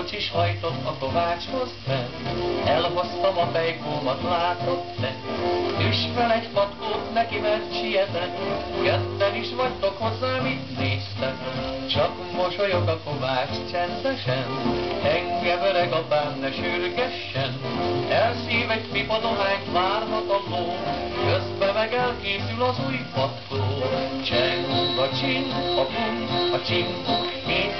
kocsis hajtott a kovácshoz ment, elhoztam a fejkómat, látott te. Üss fel egy patkót neki, mert sietett, ketten is vagytok hozzá, mit néztek. Csak mosolyog a kovács csendesen, engem öreg apám ne sürgessen. Elszív egy pipa dohányt, várhat a ló, közben meg elkészül az új patkó. Cseng a csin, a pum, a csin,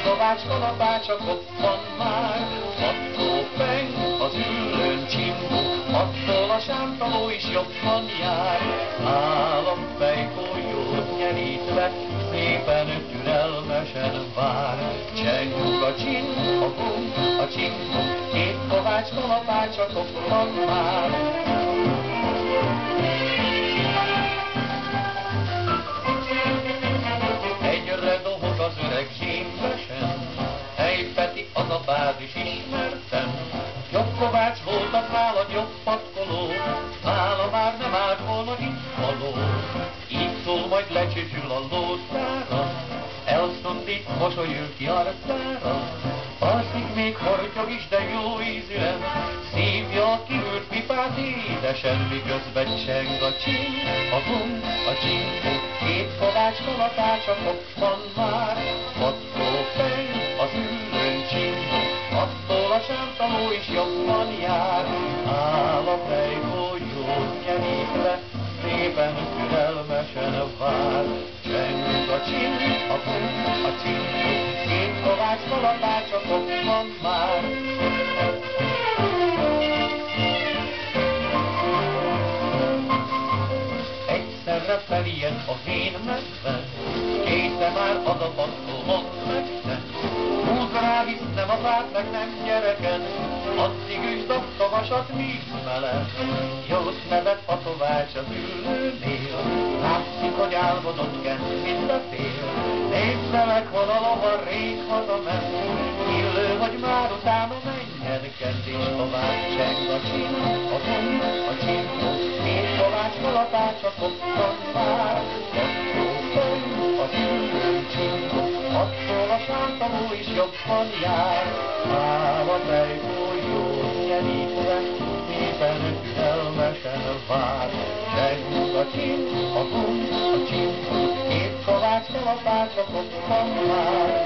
kovács kalapácsa koppan már, patkó peng, az ülőn csimbó, attól a sántaló is jobban jár. Állam fejkójót nyerítve, szépen türelmesen vár. Cseng a csin, a pum, a csimbó, két kovács kalapácsa koppan már. Lecsücsül a lótára, Elszondít, mosolyul ki arcára, Alszik még hortyog is, de jó ízűen, Szívja a kihűlt pipát édesen, Miközben cseng a csin, a bum, a csimbó, Két kovács kalapácsa koppan már, Patkó fej, az ülőn csimbó, Attól a sántaló is jobban jár, Áll a fejfolyót Két kovács kalapácsa koppan már, Egyszerre felijed a vén medve, Késze már az a patkó ott megte. Hisz nem a fát, meg nem gyereken, Addig üsd a kavasat, míg meleg. Jót nevet a tovács az ülőnél, Látszik, hogy álmodott kent mind a fél. Nézze meg, hol a rég hazament, Illő, hogy már utána menjen kent, És tovább cseng a csin, a bum, a csimbó, Két kovács kalapácsa koppan már, Patkó fönn, az ülőn csimbó, Attól a sántaló is jobban jár, Áll a fejfolyó nyerítve, Szépen türelmesen vár. Cseng a csin, a bum, a csimbó, Két kovács kalapácsa koppan már.